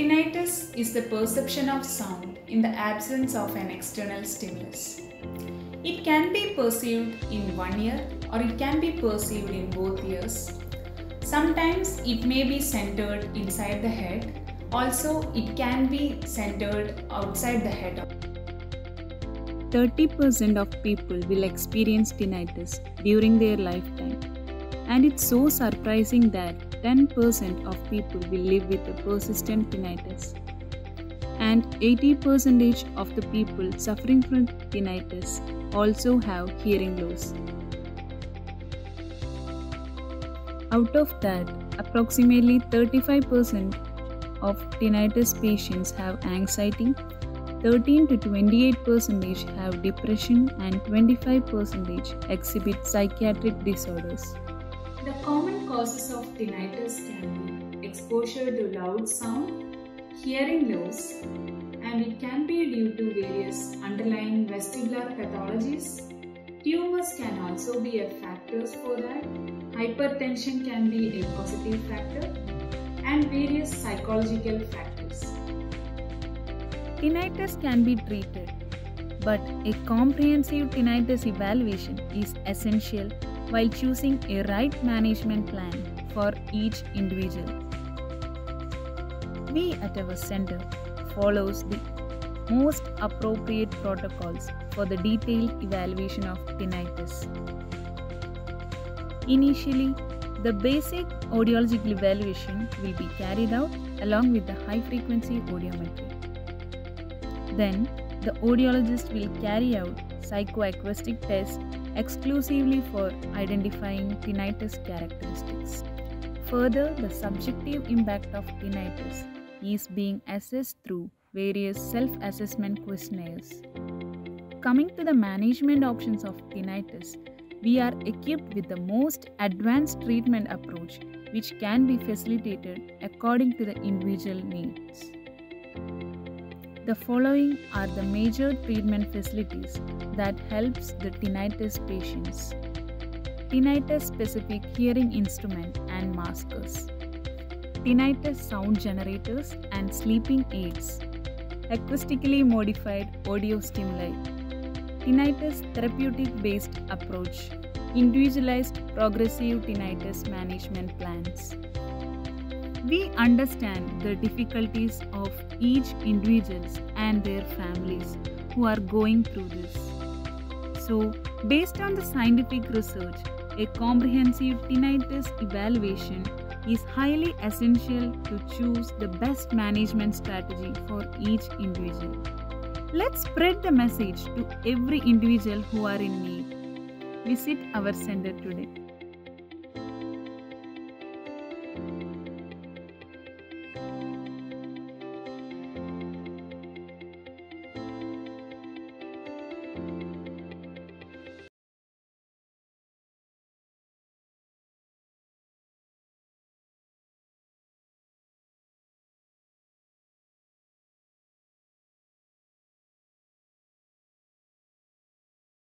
Tinnitus is the perception of sound in the absence of an external stimulus. It can be perceived in one ear or it can be perceived in both ears. Sometimes it may be centered inside the head, also, it can be centered outside the head. 30% of people will experience tinnitus during their lifetime. And it's so surprising that 10% of people will live with a persistent tinnitus. And 80% of the people suffering from tinnitus also have hearing loss. Out of that, approximately 35% of tinnitus patients have anxiety, 13 to 28% have depression, and 25% exhibit psychiatric disorders. The common causes of tinnitus can be exposure to loud sound, hearing loss, and it can be due to various underlying vestibular pathologies. Tumors can also be a factors for that. Hypertension can be a positive factor and various psychological factors. Tinnitus can be treated, but a comprehensive tinnitus evaluation is essential while choosing a right management plan for each individual. We at our center follows the most appropriate protocols for the detailed evaluation of tinnitus. Initially, the basic audiological evaluation will be carried out along with the high frequency audiometry. Then, the audiologist will carry out psychoacoustic tests exclusively for identifying tinnitus characteristics. Further, the subjective impact of tinnitus is being assessed through various self assessment questionnaires. Coming to the management options of tinnitus, we are equipped with the most advanced treatment approach which can be facilitated according to the individual needs. The following are the major treatment facilities that helps the tinnitus patients. Tinnitus specific hearing instrument and maskers. Tinnitus sound generators and sleeping aids. Acoustically modified audio stimuli. Tinnitus therapeutic based approach. Individualized progressive tinnitus management plans. We understand the difficulties of each individuals and their families who are going through this. So, based on the scientific research, a comprehensive tinnitus evaluation is highly essential to choose the best management strategy for each individual. Let's spread the message to every individual who are in need. Visit our center today.